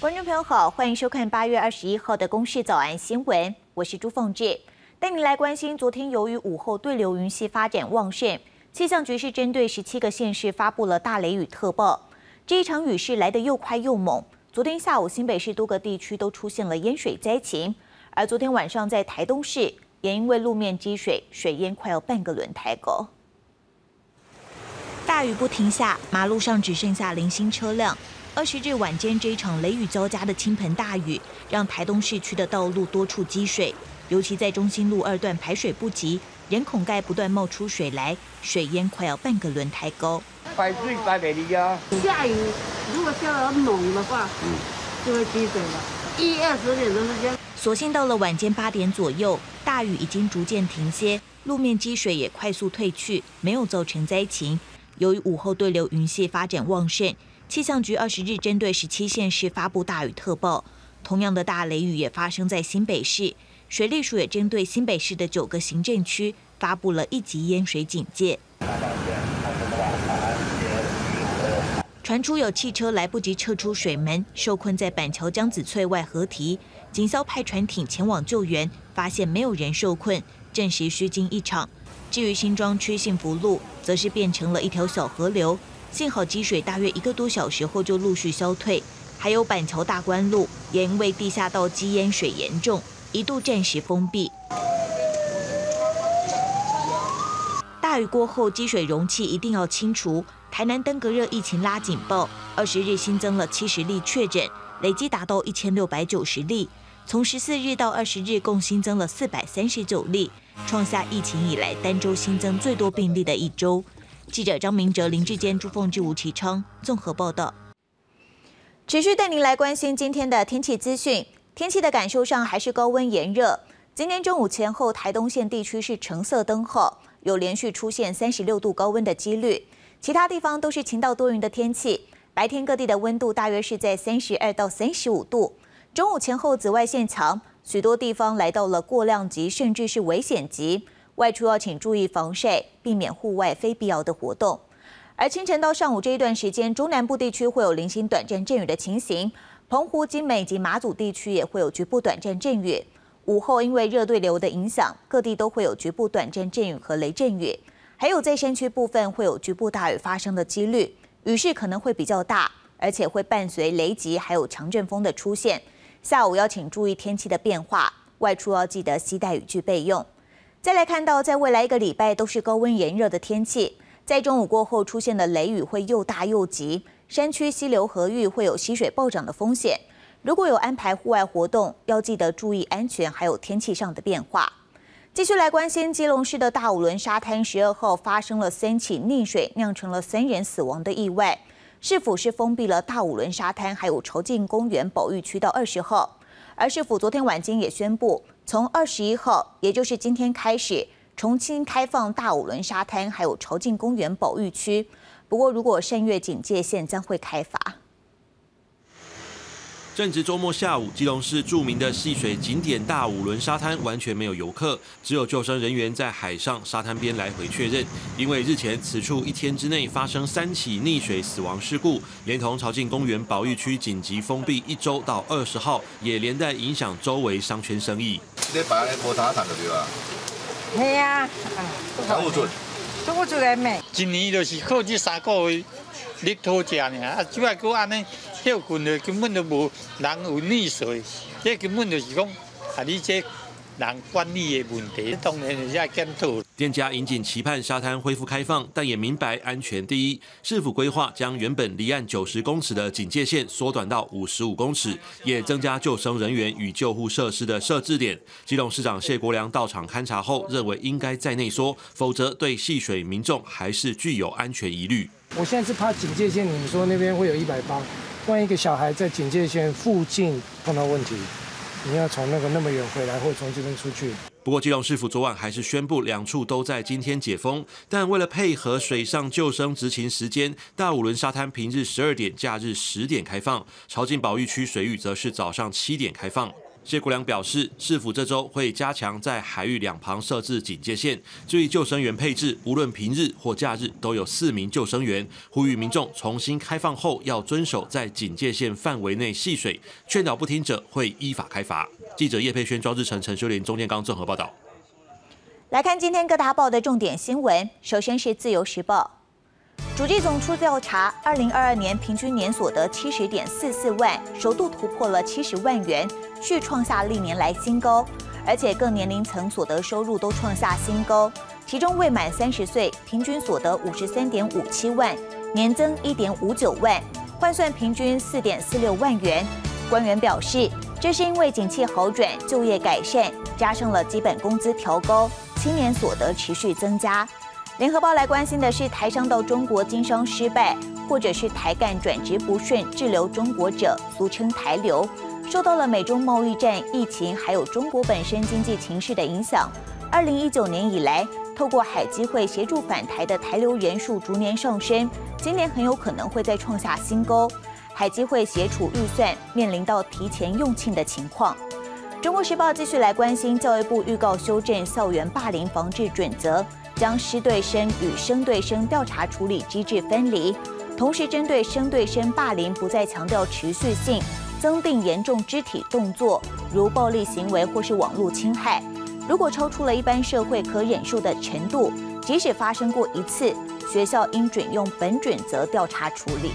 观众朋友好，欢迎收看八月二十一号的《公视早安新闻》，我是朱凤志，带您来关心昨天由于午后对流云系发展旺盛，气象局是针对十七个县市发布了大雷雨特报。这一场雨势来得又快又猛，昨天下午新北市多个地区都出现了淹水灾情，而昨天晚上在台东市也因为路面积水，水淹快要半个轮胎高。大雨不停下，马路上只剩下零星车辆。二十日晚间，这一场雷雨交加的倾盆大雨，让台东市区的道路多处积水，尤其在中心路二段排水不及，人孔盖不断冒出水来，水淹快要半个轮胎高。排水排袂离啊！下雨如果下得猛的话，就会积水了。一二十点钟时间，所幸到了晚间八点左右，大雨已经逐渐停歇，路面积水也快速退去，没有造成灾情。由于午后对流云系发展旺盛。气象局二十日针对十七县市发布大雨特报，同样的大雷雨也发生在新北市。水利署也针对新北市的九个行政区发布了一级淹水警戒。传出有汽车来不及撤出水门，受困在板桥江子翠外河堤，警消派船艇前往救援，发现没有人受困，证实虚惊一场。至于新庄区幸福路，则是变成了一条小河流。幸好积水大约一个多小时后就陆续消退，还有板桥大关路也因为地下道积淹水严重，一度暂时封闭。大雨过后积水容器一定要清除。台南登革热疫情拉警报，二十日新增了七十例确诊，累计达到一千六百九十例。从十四日到二十日共新增了四百三十九例，创下疫情以来单周新增最多病例的一周。记者张明哲、林志坚、朱凤志、吴启昌综合报道。持续带您来关心今天的天气资讯。天气的感受上还是高温炎热。今天中午前后，台东县地区是橙色灯号，有连续出现三十六度高温的几率。其他地方都是晴到多云的天气。白天各地的温度大约是在三十二到三十五度。中午前后紫外线强，许多地方来到了过量级，甚至是危险级。外出要请注意防晒，避免户外非必要的活动。而清晨到上午这一段时间，中南部地区会有零星短暂阵雨的情形，澎湖、金美及马祖地区也会有局部短暂阵雨。午后因为热对流的影响，各地都会有局部短暂阵雨和雷阵雨，还有在山区部分会有局部大雨发生的几率，雨势可能会比较大，而且会伴随雷击还有强阵风的出现。下午要请注意天气的变化，外出要记得携带雨具备用。再来看到，在未来一个礼拜都是高温炎热的天气，在中午过后出现的雷雨会又大又急，山区溪流河域会有溪水暴涨的风险。如果有安排户外活动，要记得注意安全，还有天气上的变化。继续来关心基隆市的大五轮沙滩，十二号发生了三起溺水，酿成了三人死亡的意外。市府是封闭了大五轮沙滩，还有朝境公园保育区到二十号。而市府昨天晚间也宣布。从二十一号，也就是今天开始，重新开放大五轮沙滩，还有朝境公园保育区。不过，如果善月警戒线将会开罚。正值周末下午，基隆市著名的戏水景点大五轮沙滩完全没有游客，只有救生人员在海上沙滩边来回确认。因为日前此处一天之内发生三起溺水死亡事故，连同朝境公园保育区紧急封闭一周到二十号，也连带影响周围商圈生意。你摆咧无对啊？系啊，都不准，都不准个咩？一年就是靠这三个月日头食呢，啊，只要搁安尼。跳困的根本就无人有溺水，这根本就是讲啊，你这人管理的问题，当然是要检讨。店家引颈期盼沙滩恢复开放，但也明白安全第一。市府规划将原本离岸九十公尺的警戒线缩短到五十五公尺，也增加救生人员与救护设施的设置点。基隆市长谢国良到场勘察后，认为应该在内缩，否则对戏水民众还是具有安全疑虑。我现在是怕警戒线，你们说那边会有一百八。万一一个小孩在警戒线附近碰到问题，你要从那个那么远回来，或从这边出去。不过基隆市府昨晚还是宣布两处都在今天解封，但为了配合水上救生执勤时间，大五轮沙滩平日十二点，假日十点开放；朝境保育区水域则是早上七点开放。谢国良表示，市府这周会加强在海域两旁设置警戒线，注意救生员配置，无论平日或假日都有四名救生员。呼吁民众重新开放后要遵守在警戒线范围内戏水，劝导不听者会依法开罚。记者叶佩轩、庄志成、陈修莲、钟建刚综合报道。来看今天各大报的重点新闻，首先是自由时报。主计总处调查，二零二二年平均年所得七十点四四万，首度突破了七十万元，续创下历年来新高，而且各年龄层所得收入都创下新高。其中未满三十岁平均所得五十三点五七万，年增一点五九万，换算平均四点四六万元。官员表示，这是因为景气好转、就业改善，加上了基本工资调高，青年所得持续增加。联合报来关心的是台商到中国经商失败，或者是台干转职不顺滞留中国者，俗称台流，受到了美中贸易战、疫情，还有中国本身经济情势的影响。二零一九年以来，透过海基会协助返台的台流人数逐年上升，今年很有可能会再创下新高。海基会协处预算面临到提前用罄的情况。中国时报继续来关心教育部预告修正校园霸凌防治准则。将师对生与生对生调查处理机制分离，同时针对生对生霸凌不再强调持续性，增订严重肢体动作，如暴力行为或是网络侵害，如果超出了一般社会可忍受的程度，即使发生过一次，学校应准用本准则调查处理。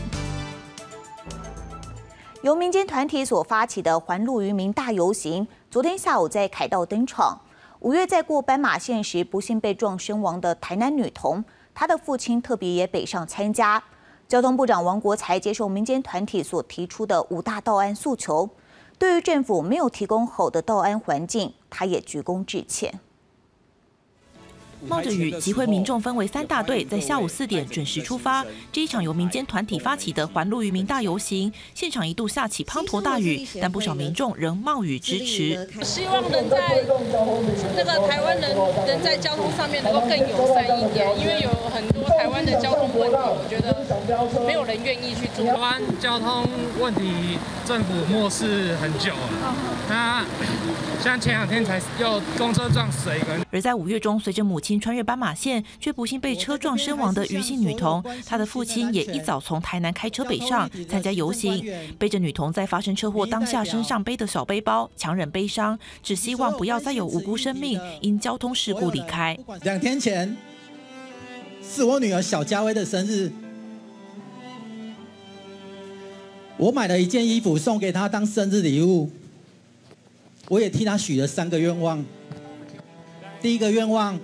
由民间团体所发起的环路渔民大游行，昨天下午在凯道登场。五月在过斑马线时不幸被撞身亡的台南女童，她的父亲特别也北上参加。交通部长王国才接受民间团体所提出的五大道安诉求，对于政府没有提供好的道安环境，他也鞠躬致歉。冒着雨，集会民众分为三大队，在下午四点准时出发。这一场由民间团体发起的环路渔民大游行，现场一度下起滂沱大雨，但不少民众仍冒雨支持。希望能在那个台湾人能在交通上面能够更友善一点，因为有很多台湾的交通问题，我觉得没有人愿意去做。台湾交通问题，政府漠视很久了。那像前两天才又公车撞死了一个人。而在五月中，随着母亲。穿越斑马线却不幸被车撞身亡的余姓女童，她的父亲也一早从台南开车北上参加游行，背着女童在发生车祸当下身上背的小背包，强忍悲伤，只希望不要再有无辜生命因交通事故离开。两天前是我女儿小佳薇的生日，我买了一件衣服送给她当生日礼物，我也替他许了三个愿望。第一个愿望。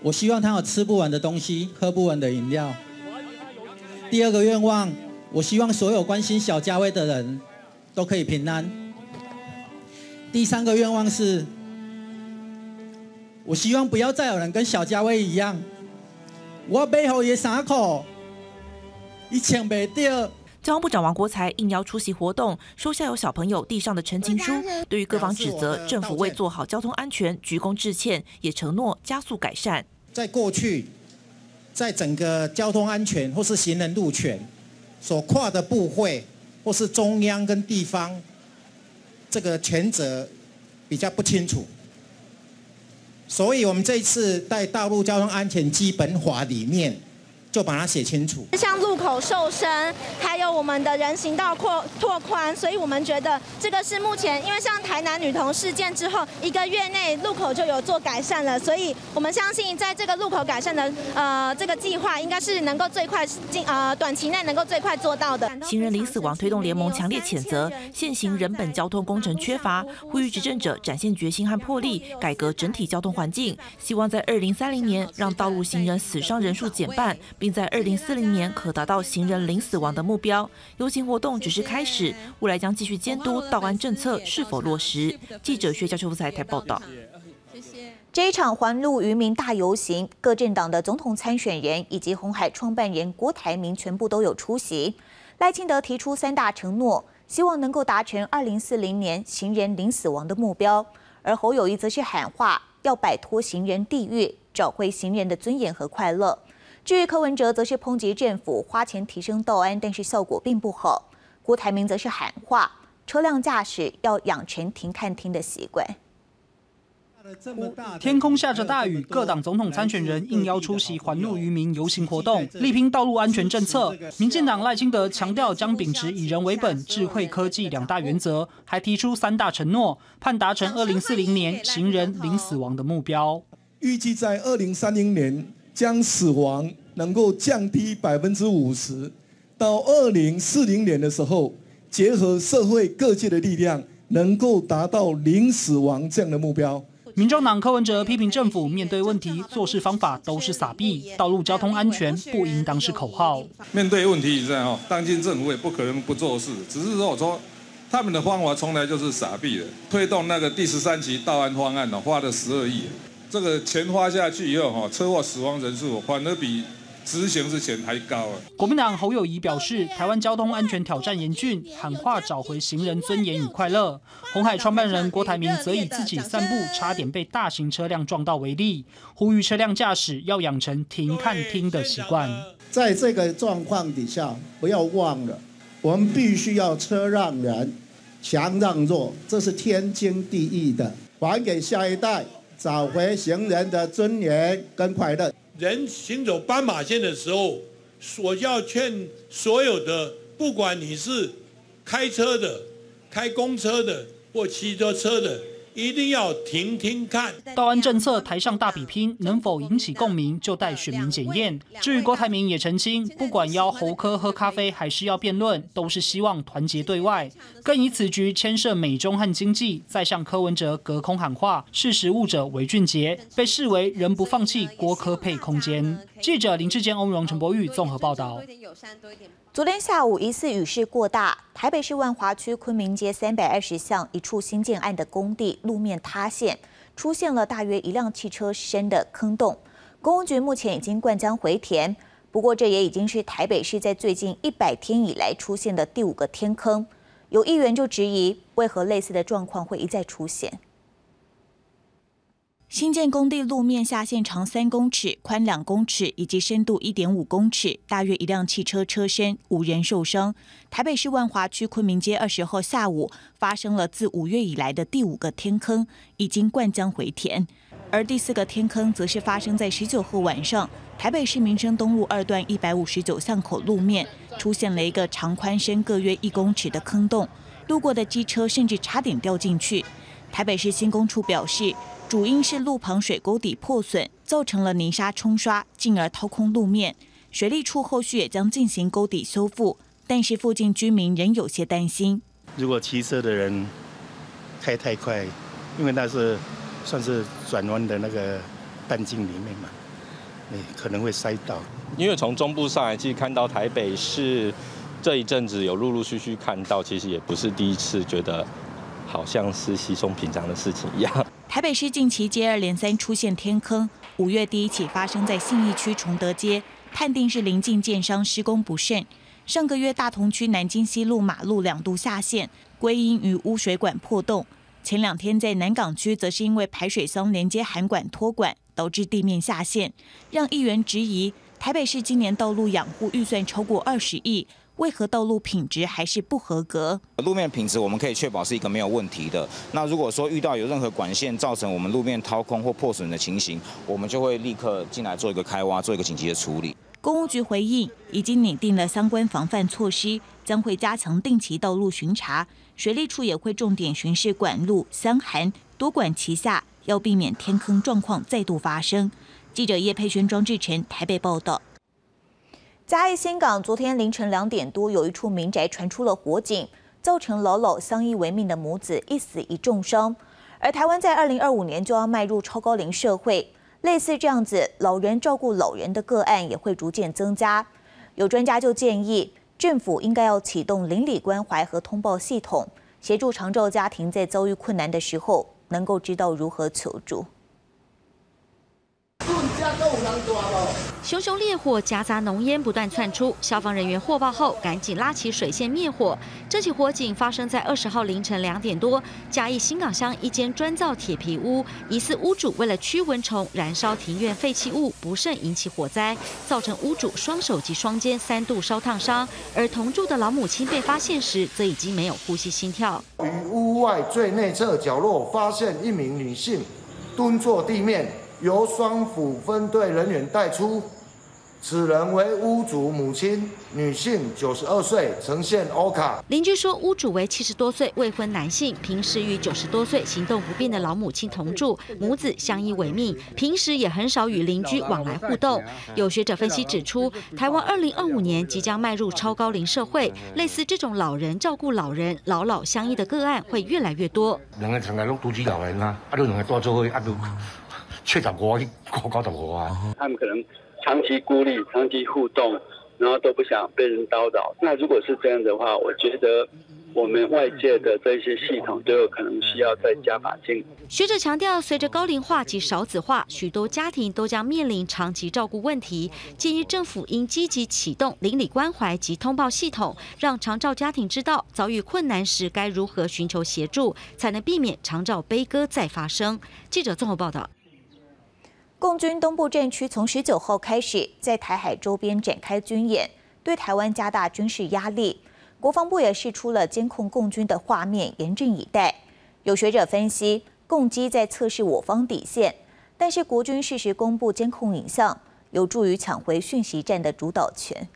我希望他有吃不完的东西，喝不完的饮料。第二个愿望，我希望所有关心小家威的人都可以平安。第三个愿望是，我希望不要再有人跟小家威一样，我背后也伤口，一枪没掉。交通部长王国才应邀出席活动，收下有小朋友递上的陈情书，对于各方指责政府未做好交通安全，鞠躬致歉，也承诺加速改善。在过去，在整个交通安全或是行人路权所跨的部会，或是中央跟地方，这个权责比较不清楚，所以我们这一次在《道路交通安全基本法》里面。就把它写清楚。像路口瘦身，还有我们的人行道扩拓宽，所以我们觉得这个是目前，因为像台南女童事件之后，一个月内路口就有做改善了，所以我们相信在这个路口改善的呃这个计划，应该是能够最快进呃短期内能够最快做到的。行人零死亡推动联盟强烈谴责现行人本交通工程缺乏，呼吁执政者展现决心和魄力，改革整体交通环境，希望在二零三零年让道路行人死伤人数减半。并在二零四零年可达到行人零死亡的目标。游行活动只是开始，未来将继续监督道安政策是否落实。记者薛家秋在台报道。谢谢。这一场环路渔民大游行，各政党的总统参选人以及红海创办人郭台铭全部都有出席。赖清德提出三大承诺，希望能够达成二零四零年行人零死亡的目标。而侯友谊则是喊话，要摆脱行人地狱，找回行人的尊严和快乐。至于柯文哲，则是抨击政府花钱提升道安，但是效果并不好。郭台铭则是喊话，车辆驾驶要养成停看听的习惯。天空下着大雨，各党总统参选人应邀出席环路渔民游行活动，力拼道路安全政策。民进党赖清德强调将秉持以人为本、智慧科技两大原则，还提出三大承诺，盼达成二零四零年行人零死亡的目标。预计在二零三零年将死亡能够降低百分之五十，到二零四零年的时候，结合社会各界的力量，能够达到零死亡这样的目标。民众党柯文哲批评政府面对问题做事方法都是傻逼，道路交通安全不应当是口号。面对问题，这样哦，当今政府也不可能不做事，只是说我说他们的方法从来就是傻逼的。推动那个第十三期道安方案呢，花了十二亿，这个钱花下去以后哈，车祸死亡人数反而比。执行之前还高啊！国民党侯友谊表示，台湾交通安全挑战严峻，喊话找回行人尊严与快乐。红海创办人郭台铭则以自己散步差点被大型车辆撞到为例，呼吁车辆驾驶要养成停看听的习惯。在这个状况底下，不要忘了，我们必须要车让人，强让弱，这是天经地义的，还给下一代，找回行人的尊严跟快乐。人行走斑马线的时候，我要劝所有的，不管你是开车的、开公车的或骑着车的。一定要听听看。道安政策台上大比拼，能否引起共鸣，就待选民检验。至于郭台铭也澄清，不管邀侯科喝咖啡，还是要辩论，都是希望团结对外。更以此局牵涉美中和经济，再向柯文哲隔空喊话。识时务者为俊杰，被视为仍不放弃郭科配空间。记者林志坚、欧荣、陈柏宇综合报道。昨天下午，疑似雨势过大，台北市万华区昆明街三百二十巷一处新建案的工地路面塌陷，出现了大约一辆汽车深的坑洞。公务局目前已经灌浆回填，不过这也已经是台北市在最近一百天以来出现的第五个天坑。有议员就质疑，为何类似的状况会一再出现？新建工地路面下陷长三公尺、宽两公尺，以及深度一点五公尺，大约一辆汽车车身，无人受伤。台北市万华区昆明街二十号下午发生了自五月以来的第五个天坑，已经灌浆回填。而第四个天坑则是发生在十九号晚上，台北市民生东路二段一百五十九巷口路面出现了一个长宽深各约一公尺的坑洞，路过的机车甚至差点掉进去。台北市新工处表示。主因是路旁水沟底破损，造成了泥沙冲刷，进而掏空路面。水利处后续也将进行沟底修复，但是附近居民仍有些担心。如果骑车的人开太快，因为那是算是转弯的那个半径里面嘛，你可能会塞到。因为从中部上来，其实看到台北市这一阵子有陆陆续续看到，其实也不是第一次觉得。好像是稀松平常的事情一样。台北市近期接二连三出现天坑，五月第一起发生在信义区崇德街，判定是临近建商施工不慎。上个月大同区南京西路马路两度下陷，归因于污水管破洞。前两天在南港区，则是因为排水箱连接涵管脱管，导致地面下陷，让议员质疑台北市今年道路养护预算超过二十亿。为何道路品质还是不合格？路面品质我们可以确保是一个没有问题的。那如果说遇到有任何管线造成我们路面掏空或破损的情形，我们就会立刻进来做一个开挖，做一个紧急的处理。公务局回应，已经拟定了相关防范措施，将会加强定期道路巡查。水利处也会重点巡视管路、三涵，多管齐下，要避免天坑状况再度发生。记者叶佩轩、庄志成台北报道。嘉义新港昨天凌晨两点多，有一处民宅传出了火警，造成老老相依为命的母子一死一重伤。而台湾在二零二五年就要迈入超高龄社会，类似这样子老人照顾老人的个案也会逐渐增加。有专家就建议，政府应该要启动邻里关怀和通报系统，协助长照家庭在遭遇困难的时候，能够知道如何求助。熊熊烈火夹杂浓烟不断窜出，消防人员获报后赶紧拉起水线灭火。这起火警发生在二十号凌晨两点多，嘉义新港乡一间砖造铁皮屋，疑似屋主为了驱蚊虫，燃烧庭院废弃物，不慎引起火灾，造成屋主双手及双肩三度烧烫伤。而同住的老母亲被发现时，则已经没有呼吸心跳。于屋外最内侧角落发现一名女性蹲坐地面，由双辅分队人员带出。此人为屋主母亲，女性，九十二岁，呈现 O 卡。邻居说，屋主为七十多岁未婚男性，平时与九十多岁行动不便的老母亲同住，母子相依为命，平时也很少与邻居往来互动。有学者分析指出，台湾二零二五年即将迈入超高龄社会，类似这种老人照顾老人、老老相依的个案会越来越多。两个常常拢独居老人啊，啊，都两个多做伙，啊，都七十五、九九十五啊。他们可能。长期孤立、长期互动，然后都不想被人叨扰。那如果是这样的话，我觉得我们外界的这些系统都有可能需要再加把劲。学者强调，随着高龄化及少子化，许多家庭都将面临长期照顾问题，建议政府应积极启动邻里关怀及通报系统，让长照家庭知道遭遇困难时该如何寻求协助，才能避免长照悲歌再发生。记者综合报道。共军东部战区从十九号开始在台海周边展开军演，对台湾加大军事压力。国防部也释出了监控共军的画面，严阵以待。有学者分析，共机在测试我方底线，但是国军适时公布监控影像，有助于抢回讯息战的主导权。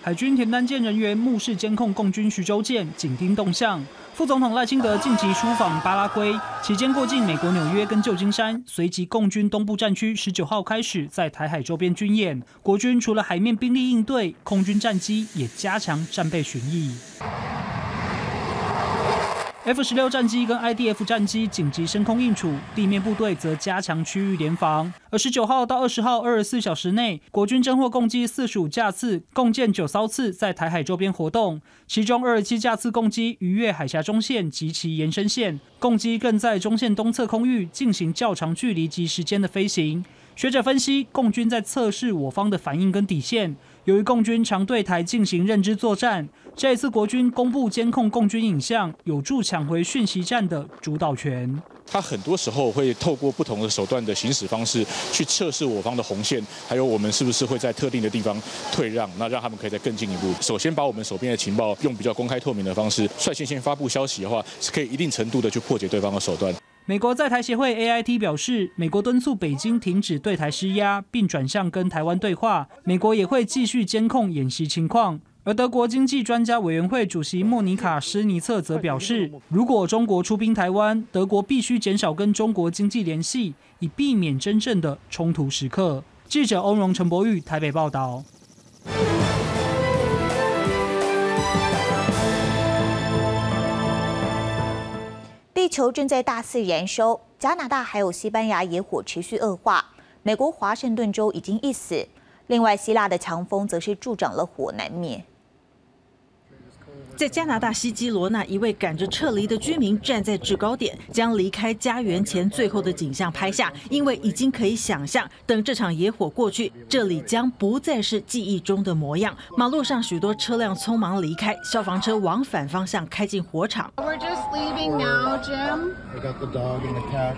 海军田单舰人员目视监控共军徐州舰，紧盯动向。副总统赖清德近期出访巴拉圭，期间过境美国纽约跟旧金山，随即共军东部战区十九号开始在台海周边军演。国军除了海面兵力应对，空军战机也加强战备巡弋。F 十六战机跟 IDF 战机紧急升空应处，地面部队则加强区域联防。而十九号到二十号二十四小时内，国军侦获共机四十五架次，共建九艘次在台海周边活动，其中二十七架次共机逾越海峡中线及其延伸线，共机更在中线东侧空域进行较长距离及时间的飞行。学者分析，共军在测试我方的反应跟底线。由于共军常对台进行认知作战，这一次国军公布监控共军影像，有助抢回讯息战的主导权。他很多时候会透过不同的手段的行驶方式，去测试我方的红线，还有我们是不是会在特定的地方退让，那让他们可以再更进一步。首先把我们手边的情报用比较公开透明的方式，率先先发布消息的话，是可以一定程度的去破解对方的手段。美国在台协会 AIT 表示，美国敦促北京停止对台施压，并转向跟台湾对话。美国也会继续监控演习情况。而德国经济专家委员会主席莫尼卡施尼策则表示，如果中国出兵台湾，德国必须减少跟中国经济联系，以避免真正的冲突时刻。记者欧荣、陈博玉台北报道。地球正在大肆燃烧，加拿大还有西班牙野火持续恶化，美国华盛顿州已经一死，另外希腊的强风则是助长了火难灭。在加拿大西基罗纳，一位赶着撤离的居民站在制高点，将离开家园前最后的景象拍下。因为已经可以想象，等这场野火过去，这里将不再是记忆中的模样。马路上许多车辆匆忙离开，消防车往反方向开进火场。We're just leaving now, Jim. I got the dog and the cat.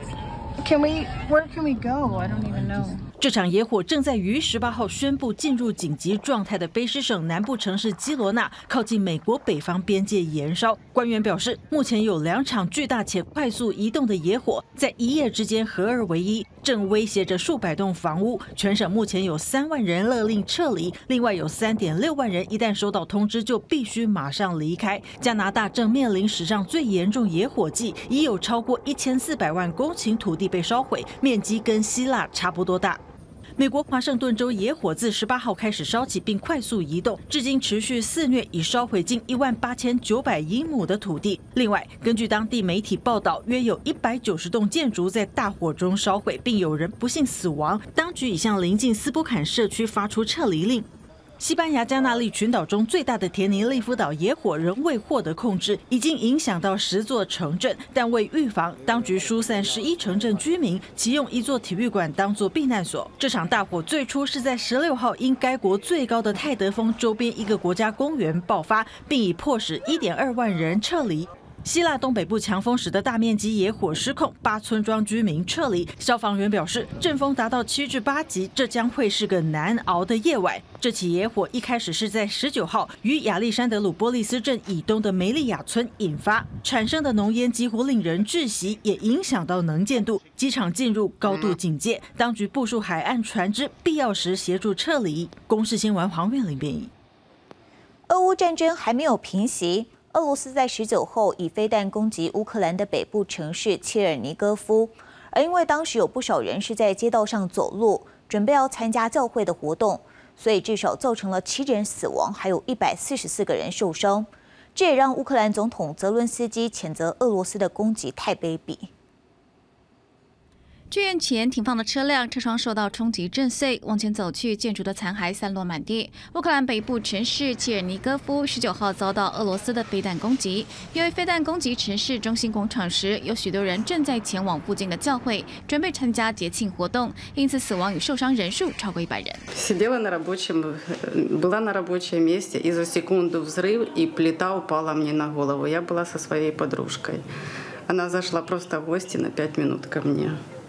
Can we? Where can we go? I don't even know. 这场野火正在于十八号宣布进入紧急状态的卑诗省南部城市基罗纳，靠近美国北方边界燃烧。官员表示，目前有两场巨大且快速移动的野火在一夜之间合二为一，正威胁着数百栋房屋。全省目前有三万人勒令撤离，另外有三点六万人一旦收到通知就必须马上离开。加拿大正面临史上最严重野火季，已有超过一千四百万公顷土地被烧毁，面积跟希腊差不多大。美国华盛顿州野火自十八号开始烧起，并快速移动，至今持续肆虐，已烧毁近一万八千九百英亩的土地。另外，根据当地媒体报道，约有一百九十栋建筑在大火中烧毁，并有人不幸死亡。当局已向临近斯波坎社区发出撤离令。西班牙加纳利群岛中最大的田尼利夫岛野火仍未获得控制，已经影响到十座城镇。但为预防，当局疏散十一城镇居民，启用一座体育馆当作避难所。这场大火最初是在十六号因该国最高的泰德峰周边一个国家公园爆发，并已迫使一点二万人撤离。希腊东北部强风使得大面积野火失控，八村庄居民撤离。消防员表示，阵风达到七至八级，这将会是个难熬的夜晚。这起野火一开始是在十九号于亚历山德鲁波利斯镇以东的梅利亚村引发，产生的浓烟几乎令人窒息，也影响到能见度。机场进入高度警戒，当局部署海岸船只，必要时协助撤离。公视新闻黄月玲编译。俄乌战争还没有平息。俄罗斯在十九后以飞弹攻击乌克兰的北部城市切尔尼戈夫，而因为当时有不少人是在街道上走路，准备要参加教会的活动，所以至少造成了七人死亡，还有一百四十四个人受伤。这也让乌克兰总统泽伦斯基谴责俄罗斯的攻击太卑鄙。剧院前停放的车辆车窗受到冲击震碎，往前走去，建筑的残骸散落满地。乌克兰北部城市切尔尼戈夫十九号遭到俄罗斯的飞弹攻击。由于飞弹攻击城市中心广场时，有许多人正在前往附近的教会，准备参加节庆活动，因此死亡与受伤人数超过一百人。Сидела на рабочем, была на рабочем месте, и за секунду взрыв, и плита упала мне на голову. Я была со своей подружкой. Она зашла просто в гости на пять минут ко мне.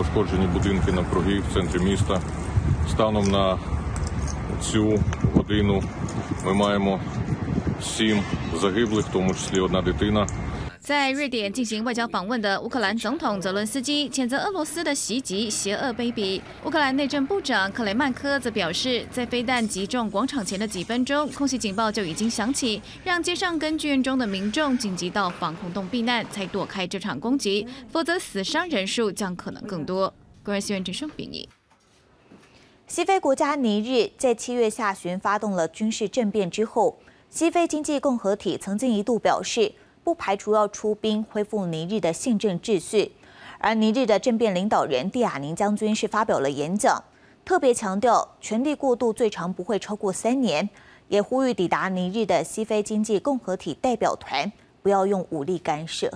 пошкоджені будинки навкруги в центрі міста. Станом на цю годину ми маємо сім загиблих, в тому числі одна дитина. 在瑞典进行外交访问的乌克兰总统泽伦斯基谴责俄罗斯的袭击邪恶卑鄙。乌克兰内政部长克雷曼科则表示，在飞弹击中广场前的几分钟，空袭警报就已经响起，让街上跟剧院中的民众紧急到防空洞避难，才躲开这场攻击，否则死伤人数将可能更多。国人新闻陈胜编译。西非国家尼日在七月下旬发动了军事政变之后，西非经济共和体曾经一度表示。不排除要出兵恢复尼日的宪政秩序，而尼日的政变领导人蒂亚宁将军是发表了演讲，特别强调权力过渡最长不会超过三年，也呼吁抵达尼日的西非经济共和体代表团不要用武力干涉。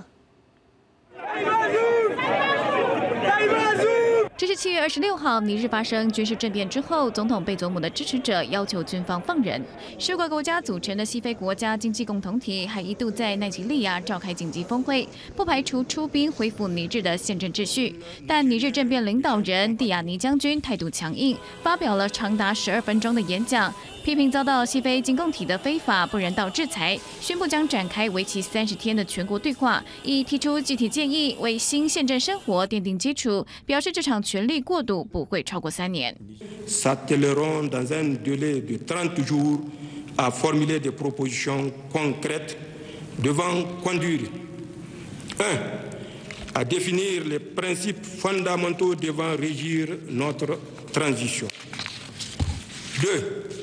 这是七月二十六号，尼日发生军事政变之后，总统贝佐姆的支持者要求军方放人。十国国家组成的西非国家经济共同体还一度在奈及利亚召开紧急峰会，不排除出兵恢复尼日的宪政秩序。但尼日政变领导人蒂亚尼将军态度强硬，发表了长达十二分钟的演讲，批评遭到西非经共体的非法不人道制裁，宣布将展开为期三十天的全国对话，以提出具体建议，为新宪政生活奠定基础。表示这场。权力过渡不会超过三年。s'attelleront dans un délai de 30 jours à formuler des propositions concrètes devant conduire 1. à définir les principes fondamentaux devant régir notre transition. 2.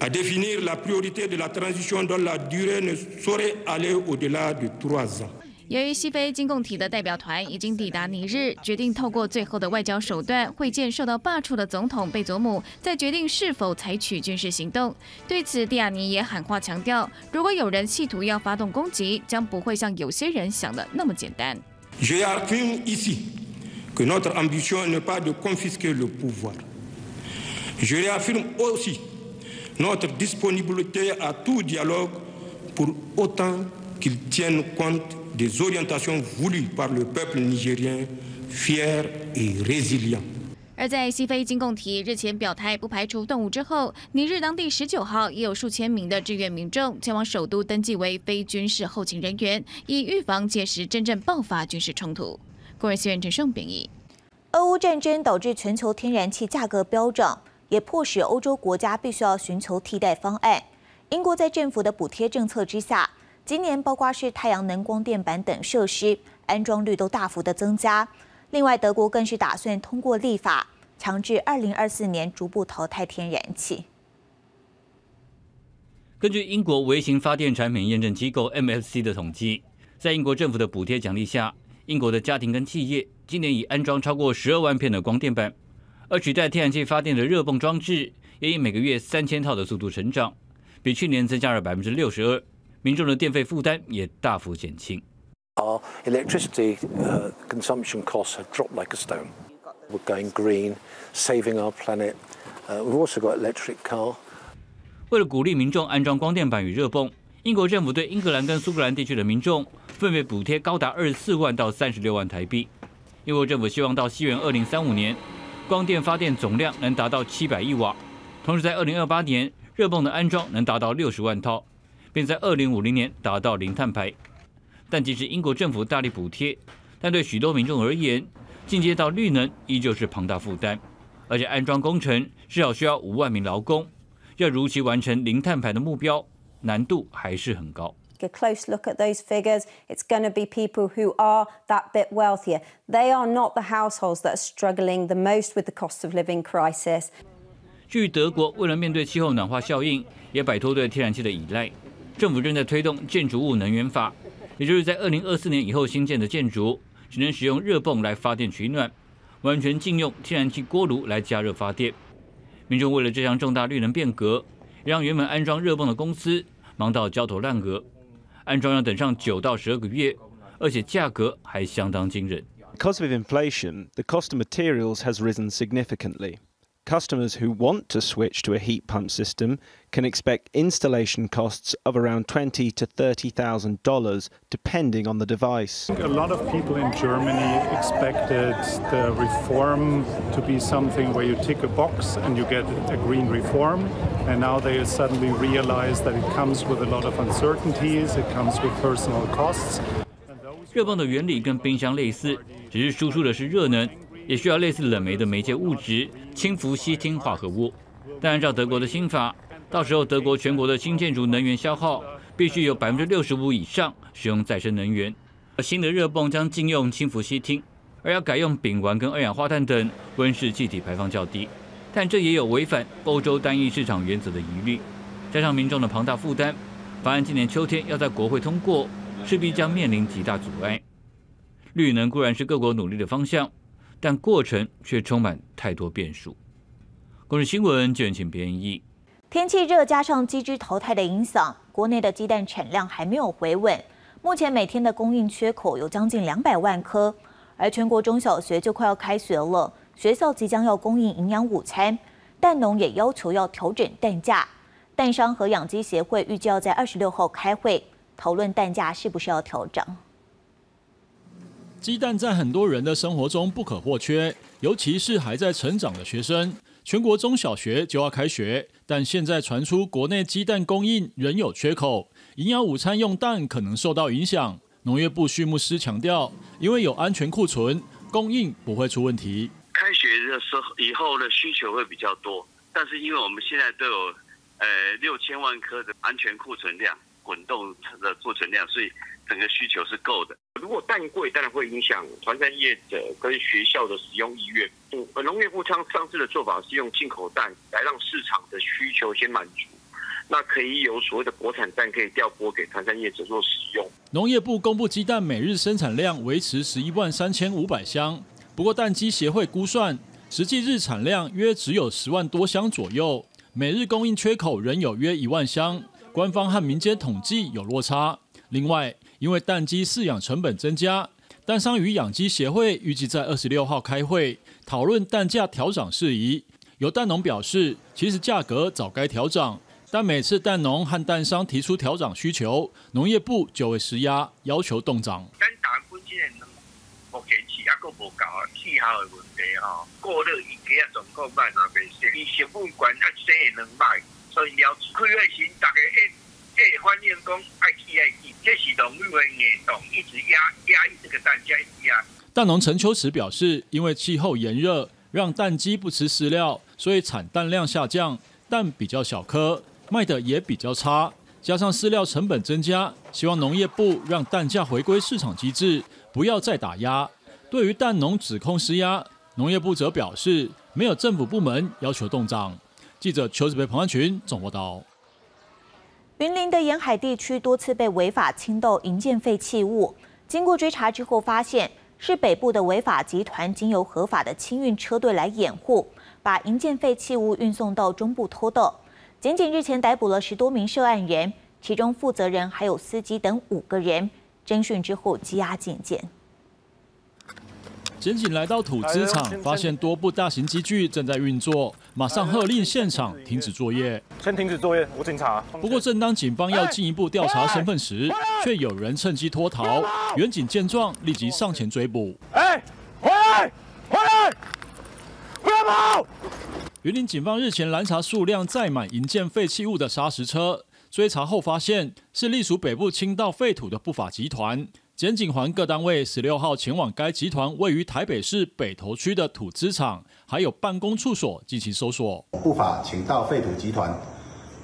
À définir la priorité de la transition dont la durée ne saurait aller au-delà de trois ans. 由于西非经共体的代表团已经抵达尼日，决定透过最后的外交手段会见受到罢黜的总统贝佐姆，再决定是否采取军事行动。对此，蒂亚尼也喊话强调，如果有人企图要发动攻击，将不会像有些人想的那么简单。Je affirme ici que notre ambition n'est pas de confisquer le pouvoir. Je réaffirme aussi notre disponibilité à tout dialogue pour autant qu'il tienne compte des orientations voulues par le peuple nigérien fier et résilient. 而在西非经共体日前表态不排除动武之后，尼日当地十九号也有数千名的志愿民众前往首都登记为非军事后勤人员，以预防届时真正爆发军事冲突。工人新闻陈胜编译。俄乌战争导致全球天然气价格飙涨，也迫使欧洲国家必须要寻求替代方案。英国在政府的补贴政策之下，今年包括是太阳能光电板等设施安装率都大幅的增加。另外，德国更是打算通过立法，强制二零二四年逐步淘汰天然气。根据英国微型发电产品验证机构 MFC 的统计，在英国政府的补贴奖励下，英国的家庭跟企业今年已安装超过十二万片的光电板，而取代天然气发电的热泵装置也以每个月三千套的速度成长，比去年增加了百分之六十二，民众的电费负担也大幅减轻。Our electricity consumption costs have dropped like a stone. We're going green, saving our planet. We've also got electric car. 为了鼓励民众安装光电板与热泵，英国政府对英格兰跟苏格兰地区的民众分别补贴高达二十四万到三十六万台币。英国政府希望到西元二零三五年，光电发电总量能达到七百亿瓦，同时在二零二八年热泵的安装能达到六十万套，并在二零五零年达到零碳排。但即使英国政府大力补贴，但对许多民众而言，进阶到绿能依旧是庞大负担，而且安装工程至少需要五万名劳工。要如期完成零碳排的目标，难度还是很高。A close look at those figures. It's going to be people who are that bit wealthier. They are not the households that are struggling the most with the cost of living crisis. 据德国，为了面对气候暖化效应，也摆脱对天然气的依赖，政府正在推动建筑物能源法，也就是在二零二四年以后新建的建筑只能使用热泵来发电取暖，完全禁用天然气锅炉来加热发电。民众为了这项重大绿能变革，让原本安装热泵的公司忙到焦头烂额，安装要等上九到十二个月，而且价格还相当惊人。Because of inflation, the cost of materials has risen significantly. Customers who want to switch to a heat pump system can expect installation costs of around twenty to thirty thousand dollars, depending on the device. A lot of people in Germany expected the reform to be something where you tick a box and you get a green reform, and now they suddenly realize that it comes with a lot of uncertainties, it comes with personal costs. 热泵的原理跟冰箱类似，只是输出的是热能。 也需要类似冷媒的媒介物质氢氟烯烃化合物，但按照德国的新法，到时候德国全国的新建筑能源消耗必须有百分之六十五以上使用再生能源，而新的热泵将禁用氢氟烯烃，而要改用丙烷跟二氧化碳等温室气体排放较低，但这也有违反欧洲单一市场原则的疑虑，加上民众的庞大负担，法案今年秋天要在国会通过，势必将面临极大阻碍。绿能固然是各国努力的方向。但过程却充满太多变数。公视新闻卷请编译。天气热加上鸡只淘汰的影响，国内的鸡蛋产量还没有回稳。目前每天的供应缺口有将近两百万颗，而全国中小学就快要开学了，学校即将要供应营养午餐，蛋农也要求要调整蛋价。蛋商和养鸡协会预计要在二十六号开会讨论蛋价是不是要调整。鸡蛋在很多人的生活中不可或缺，尤其是还在成长的学生。全国中小学就要开学，但现在传出国内鸡蛋供应仍有缺口，营养午餐用蛋可能受到影响。农业部畜牧师强调，因为有安全库存，供应不会出问题。开学的时候以后的需求会比较多，但是因为我们现在都有呃六千万颗的安全库存量，滚动的库存量，所以。整个需求是够的。如果蛋贵，当然会影响传山业者跟学校的使用意愿。嗯，农业部上上次的做法是用进口蛋来让市场的需求先满足，那可以有所谓的国产蛋可以调拨给团山业者做使用。农业部公布鸡蛋每日生产量维持十一万三千五百箱，不过蛋鸡协会估算，实际日产量约只有十万多箱左右，每日供应缺口仍有约一万箱，官方和民间统计有落差。另外，因为蛋鸡饲养成本增加，蛋商与养鸡协会预计在二十六号开会讨论蛋价调涨事宜。有蛋农表示，其实价格早该调涨，但每次蛋农和蛋商提出调涨需求，农业部就会施压，要求冻涨。一反映讲爱起爱起。这是农业严重，一直压压抑这个蛋价，压。蛋农陈秋池表示，因为气候炎热，让蛋鸡不吃饲料，所以产蛋量下降，蛋比较小颗，卖的也比较差。加上饲料成本增加，希望农业部让蛋价回归市场机制，不要再打压。对于蛋农指控施压，农业部则表示没有政府部门要求冻涨。记者邱子培、彭安群总报道。云林的沿海地区多次被违法倾倒营建废弃物，经过追查之后，发现是北部的违法集团经由合法的清运车队来掩护，把营建废弃物运送到中部偷斗。检警日前逮捕了十多名涉案人，其中负责人还有司机等五个人，侦讯之后羁押警检。检警来到土资厂，发现多部大型机具正在运作，马上喝令现场停止作业。先停止作业，我警察。不过，正当警方要进一步调查身份时，却有人趁机脱逃。远警见状，立即上前追捕。哎，回来，回来，不要跑！云林警方日前拦查数辆载满银建废弃物的砂石车，追查后发现是隶属北部清道废土的不法集团。检警环各单位十六号前往该集团位于台北市北投区的土资厂，还有办公处所进行搜索。不法请到废土集团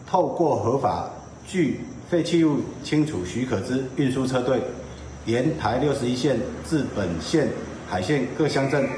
透过合法具废弃物清除许可之运输车队，沿台六十一线至本县海线各乡镇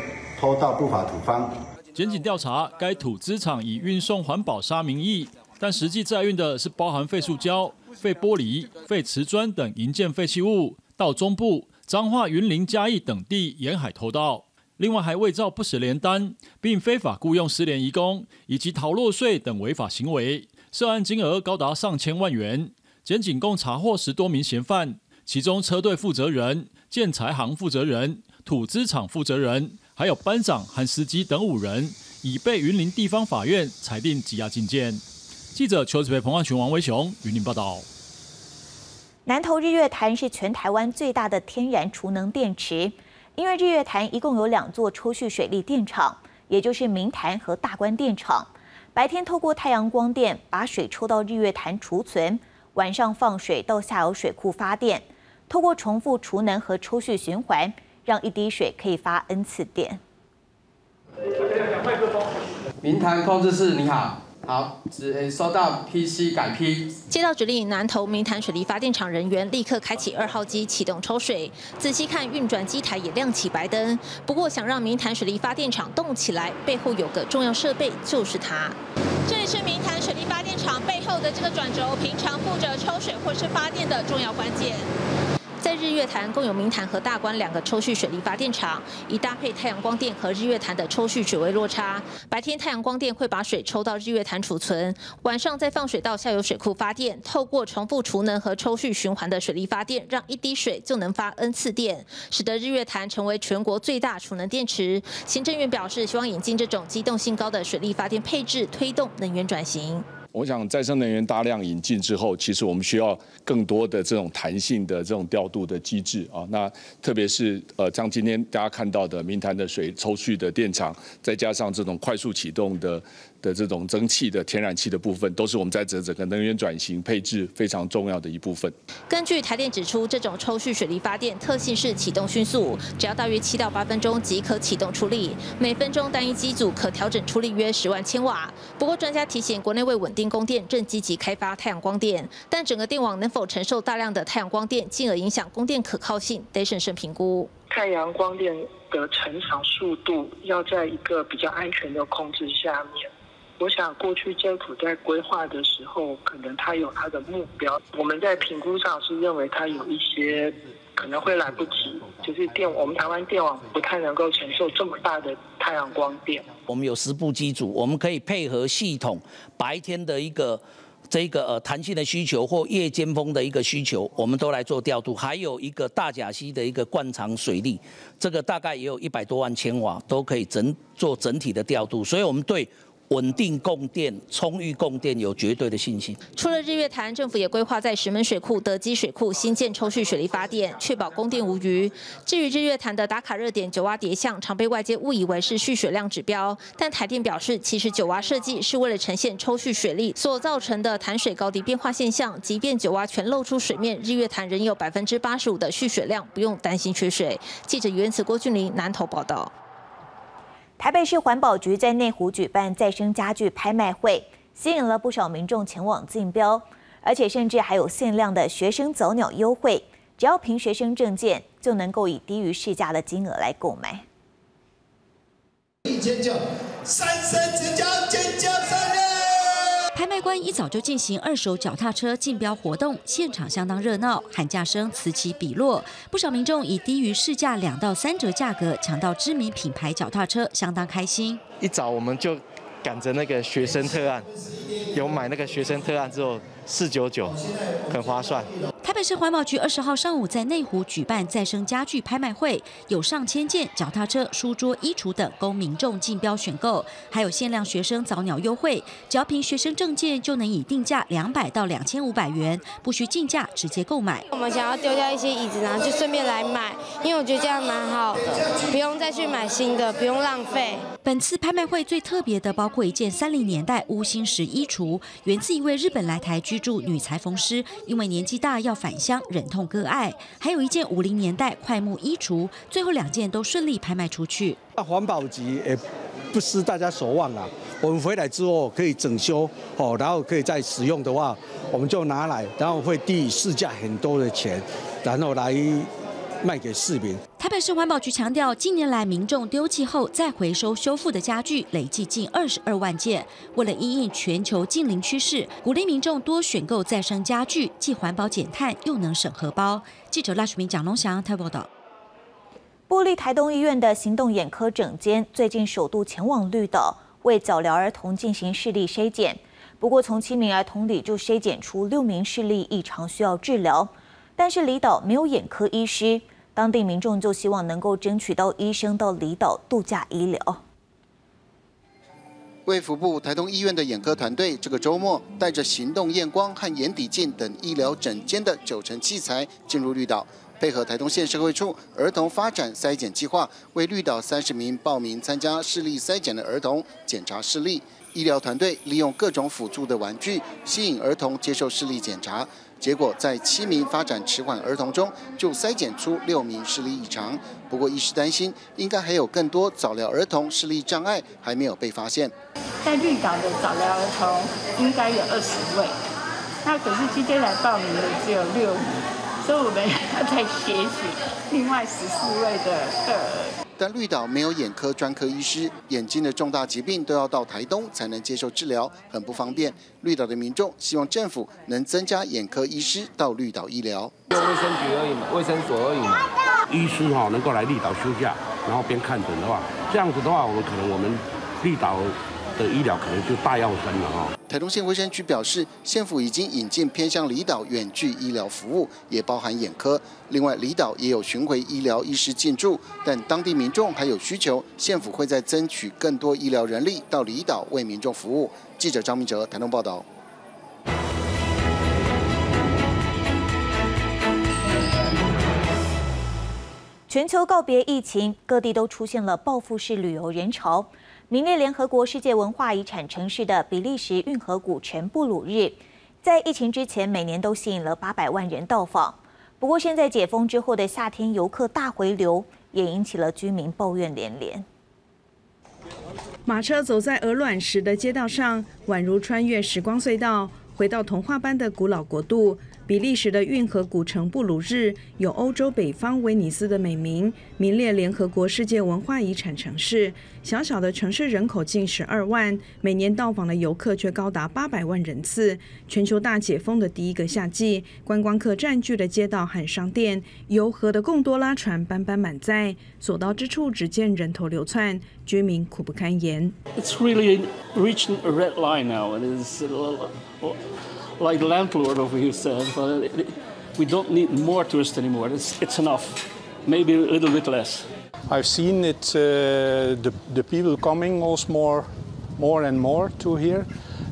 偷盗不法土方。检警调查，该土资厂以运送环保沙名义，但实际载运的是包含废塑胶、废玻璃、废瓷砖等营建废弃物。到中部、彰化、云林、嘉义等地沿海偷盗，另外还伪造不实联单，并非法雇佣失联移工，以及逃漏税等违法行为，涉案金额高达上千万元。检警共查获十多名嫌犯，其中车队负责人、建材行负责人、土资厂负责人，还有班长和司机等五人，已被云林地方法院裁定羁押禁见。记者邱子培、彭万群、王维雄，云林报道。南投日月潭是全台湾最大的天然储能电池，因为日月潭一共有两座抽蓄水利电厂，也就是明潭和大关电厂。白天透过太阳光电把水抽到日月潭储存，晚上放水到下游水库发电。透过重复储能和抽蓄循环，让一滴水可以发 N 次电。明潭控制室，你好。好，只收到 PC 改批。接到指令，南投明潭水利发电厂人员立刻开启二号机启动抽水。仔细看，运转机台也亮起白灯。不过，想让明潭水利发电厂动起来，背后有个重要设备，就是它。这里是明潭水利发电厂背后的这个转轴，平常负责抽水或是发电的重要关键。在日月潭共有明潭和大关两个抽蓄水利发电厂，以搭配太阳光电和日月潭的抽蓄水位落差。白天太阳光电会把水抽到日月潭储存，晚上再放水到下游水库发电。透过重复储能和抽蓄循环的水利发电，让一滴水就能发 N 次电，使得日月潭成为全国最大储能电池。行政院表示，希望引进这种机动性高的水利发电配置，推动能源转型。我想再生能源大量引进之后，其实我们需要更多的这种弹性的这种调度的机制啊。那特别是呃，像今天大家看到的明潭的水抽蓄的电厂，再加上这种快速启动的。的这种蒸汽的天然气的部分，都是我们在整整个能源转型配置非常重要的一部分。根据台电指出，这种抽蓄水力发电特性是启动迅速，只要大约七到八分钟即可启动出力，每分钟单一机组可调整出力约十万千瓦。不过专家提醒，国内为稳定供电，正积极开发太阳光电，但整个电网能否承受大量的太阳光电，进而影响供电可靠性，得审慎评估。太阳光电的成长速度要在一个比较安全的控制下面。我想，过去政府在规划的时候，可能它有它的目标。我们在评估上是认为它有一些可能会来不及，就是电我们台湾电网不太能够承受这么大的太阳光电。我们有十部机组，我们可以配合系统白天的一个这个呃弹性的需求或夜间峰的一个需求，我们都来做调度。还有一个大甲溪的一个灌肠水利，这个大概也有一百多万千瓦，都可以整做整体的调度。所以我们对。稳定供电、充裕供电有绝对的信心。除了日月潭，政府也规划在石门水库、德基水库新建抽蓄水力发电，确保供电无虞。至于日月潭的打卡热点九蛙叠象，常被外界误以为是蓄水量指标，但台电表示，其实九蛙设计是为了呈现抽蓄水力所造成的潭水高低变化现象。即便九蛙全露出水面，日月潭仍有百分之八十五的蓄水量，不用担心缺水。记者袁慈、郭俊林南投报道。台北市环保局在内湖举办再生家具拍卖会，吸引了不少民众前往竞标，而且甚至还有限量的学生走鸟优惠，只要凭学生证件就能够以低于市价的金额来购买。尖叫，三声尖叫，尖叫。开关一早就进行二手脚踏车竞标活动，现场相当热闹，喊价声此起彼落，不少民众以低于市价两到三折价格抢到知名品牌脚踏车，相当开心。一早我们就赶着那个学生特案，有买那个学生特案之后。四九九，很划算。台北市环保局二十号上午在内湖举办再生家具拍卖会，有上千件脚踏车、书桌、衣橱等供民众竞标选购，还有限量学生早鸟优惠，只要凭学生证件就能以定价两百到两千五百元，不需竞价直接购买。我们想要丢掉一些椅子，然后就顺便来买，因为我觉得这样蛮好的，不用再去买新的，不用浪费。本次拍卖会最特别的包括一件三零年代乌心石衣橱，源自一位日本来台居。住女裁缝师因为年纪大要返乡，忍痛割爱。还有一件五零年代快木衣橱，最后两件都顺利拍卖出去。那环保局也不失大家所望啊！我们回来之后可以整修哦，然后可以再使用的话，我们就拿来，然后会低市价很多的钱，然后来。卖给市民。台北市环保局强调，近年来民众丢弃后再回收修复的家具累计近二十二万件。为了因应全球近零趋势，鼓励民众多选购再生家具，既环保减碳又能省荷包。记者赖淑明、蒋龙祥台报道。布利台东医院的行动眼科诊间最近首度前往绿岛为早疗儿童进行视力筛检，不过从七名儿童里就筛检出六名视力异常需要治疗。但是离岛没有眼科医师，当地民众就希望能够争取到医生到离岛度假医疗。卫福部台东医院的眼科团队这个周末带着行动验光和眼底镜等医疗整间的九成器材进入绿岛，配合台东县社会处儿童发展筛检计划，为绿岛三十名报名参加视力筛检的儿童检查视力。医疗团队利用各种辅助的玩具吸引儿童接受视力检查。结果在七名发展迟缓儿童中，就筛检出六名视力异常。不过医师担心，应该还有更多早疗儿童视力障碍还没有被发现。在绿岛的早疗儿童应该有二十位，那可是今天来报名的只有六名，所以我们要再协许另外十四位的客儿。但绿岛没有眼科专科医师，眼睛的重大疾病都要到台东才能接受治疗，很不方便。绿岛的民众希望政府能增加眼科医师到绿岛医疗。用卫生局而已嘛，卫生所而已嘛。医师哈能够来绿岛休假，然后边看诊的话，这样子的话，我们可能我们绿岛。的医疗可能就大要升了哈。台东县卫生局表示，县府已经引进偏向离岛远距医疗服务，也包含眼科。另外，离岛也有巡回医疗医师进驻，但当地民众还有需求，县府会在争取更多医疗人力到离岛为民众服务。记者张明哲台东报道。全球告别疫情，各地都出现了报复式旅游人潮。名列联合国世界文化遗产城市的比利时运河古城布鲁日，在疫情之前每年都吸引了八百万人到访。不过，现在解封之后的夏天游客大回流，也引起了居民抱怨连连。马车走在鹅卵石的街道上，宛如穿越时光隧道，回到童话般的古老国度。比利时的运河古城布鲁日有“欧洲北方威尼斯”的美名，名列联合国世界文化遗产城市。小小的城市人口近十二万，每年到访的游客却高达八百万人次。全球大解封的第一个夏季，观光客占据的街道和商店，游河的贡多拉船班班满载，所到之处只见人头流窜，居民苦不堪言。Like the landlord over here said, but we don't need more tourists anymore. It's, it's enough, maybe a little bit less. I've seen it, uh, the, the people coming also more, more and more to here.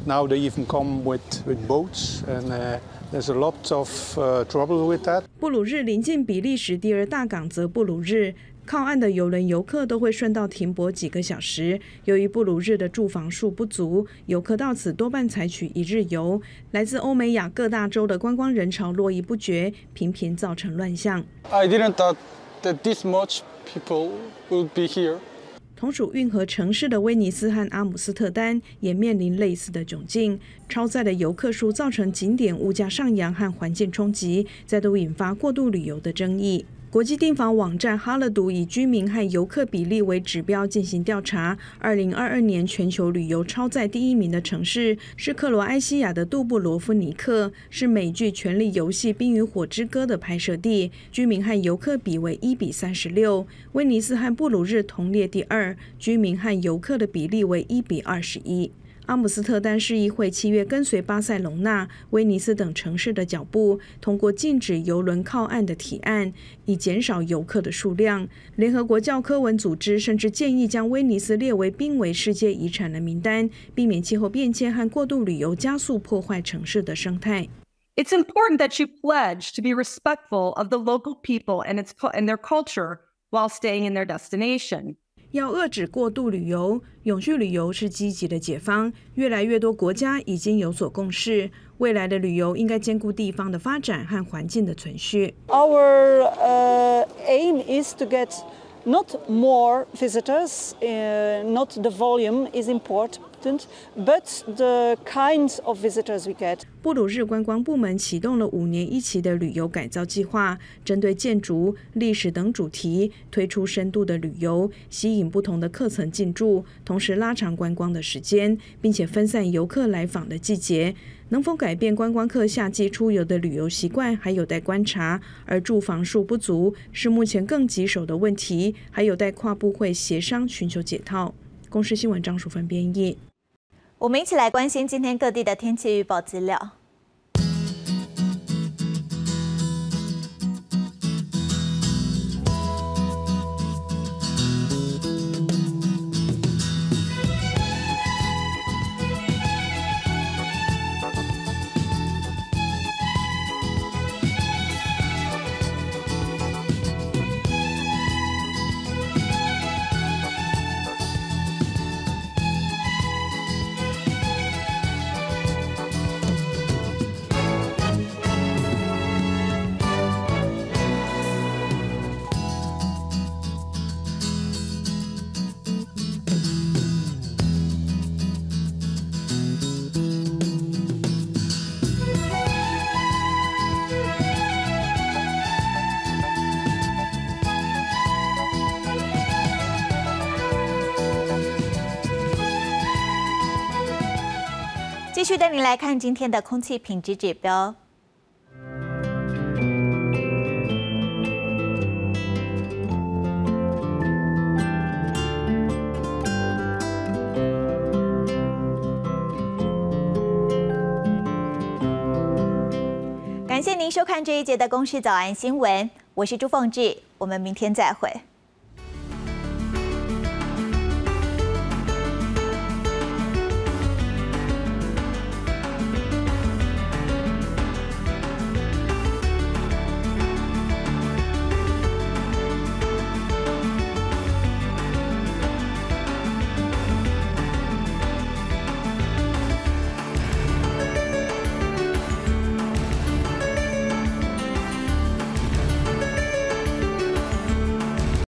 Now they even come with, with boats and uh, there's a lot of uh, trouble with that. 布鲁日临近比利时第二大港则布鲁日，靠岸的游轮游客都会顺道停泊几个小时。由于布鲁日的住房数不足，游客到此多半采取一日游。来自欧美亚各大洲的观光人潮络绎不绝，频频造成乱象。I didn't thought that this much people would be here. 同属运河城市的威尼斯和阿姆斯特丹也面临类似的窘境。超载的游客数造成景点物价上扬和环境冲击，再度引发过度旅游的争议。国际订房网站哈勒读以居民和游客比例为指标进行调查。二零二二年全球旅游超载第一名的城市是克罗埃西亚的杜布罗夫尼克，是美剧《权力游戏：冰与火之歌》的拍摄地，居民和游客比为一比三十六。威尼斯和布鲁日同列第二，居民和游客的比例为一比二十一。阿姆斯特丹市议会七月跟随巴塞隆纳、威尼斯等城市的脚步，通过禁止游轮靠岸的提案，以减少游客的数量。联合国教科文组织甚至建议将威尼斯列为濒危世界遗产的名单，避免气候变迁和过度旅游加速破坏城市的生态。It's important that you pledge to be respectful of the local people and its and their culture while staying in their destination. 要遏制过度旅游，永续旅游是积极的解方。越来越多国家已经有所共识，未来的旅游应该兼顾地方的发展和环境的存续。Our aim is to get not more visitors, uh, not the volume is important, but the kinds of visitors we get. 布鲁日观光部门启动了五年一期的旅游改造计划，针对建筑、历史等主题推出深度的旅游，吸引不同的客层进驻，同时拉长观光的时间，并且分散游客来访的季节。能否改变观光客夏季出游的旅游习惯，还有待观察。而住房数不足是目前更棘手的问题，还有待跨部会协商寻求解套。公司新闻张淑芬编译。我们一起来关心今天各地的天气预报资料。继续带您来看今天的空气品质指标。感谢您收看这一节的《公视早安新闻》，我是朱凤志，我们明天再会。